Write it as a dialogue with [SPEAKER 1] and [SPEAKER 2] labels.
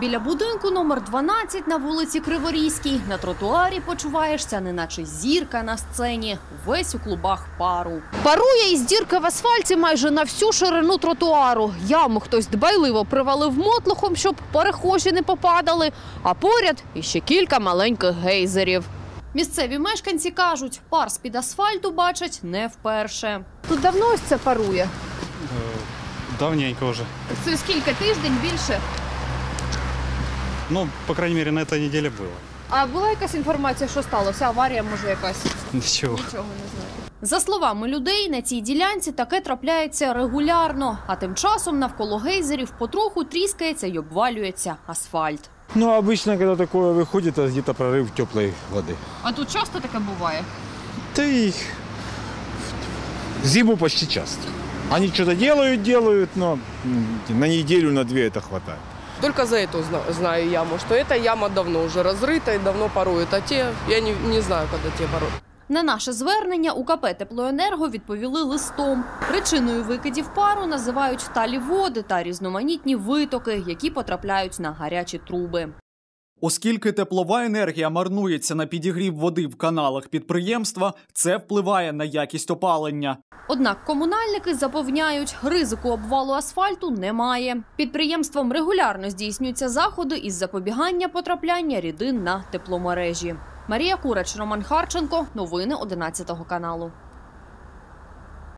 [SPEAKER 1] Біля будинку номер 12 на вулиці Криворізькій на тротуарі почуваєшся, неначе зірка на сцені, весь у клубах пару. Парує із дірки в асфальті майже на всю ширину тротуару. Яму хтось дбайливо привалив мотлохом, щоб перехожі не попадали, а поряд іще кілька маленьких гейзерів. Місцеві мешканці кажуть, пар з-під асфальту бачать не вперше. Тут давно ось це парує.
[SPEAKER 2] Е, Давненько уже.
[SPEAKER 1] Це скільки тиждень більше?
[SPEAKER 2] Ну, по крайней мере, на этой неделе было.
[SPEAKER 1] А була якась інформація, що сталося? Аварія може якась?
[SPEAKER 2] Ничего.
[SPEAKER 1] Нічого не знаю. За словами людей, на цій ділянці таке трапляється регулярно, а тим часом навколо гейзерів потроху тріскається й обвалюється асфальт.
[SPEAKER 3] Ну, обычно, когда такое выходит, это где-то прорыв теплой воды.
[SPEAKER 1] А тут часто таке буває?
[SPEAKER 3] Да и зиму почти часто. Они что-то делают, делают, но м, на неделю, на две это хватает.
[SPEAKER 4] Только за эту зна- знаю яму, что эта яма давно уже разрыта и давно порует, а те, я не, не знаю, когда те поруют.
[SPEAKER 1] На наше звернення у КП «Теплоенерго» відповіли листом. Причиною викидів пару називають талі води та різноманітні витоки, які потрапляють на гарячі труби.
[SPEAKER 5] Оскільки теплова енергія марнується на підігрів води в каналах підприємства, це впливає на якість опалення.
[SPEAKER 1] Однак комунальники запевняють, ризику обвалу асфальту немає. Підприємством регулярно здійснюються заходи із запобігання потрапляння рідин на тепломережі. Марія Курач, Роман Харченко. Новини 11 каналу.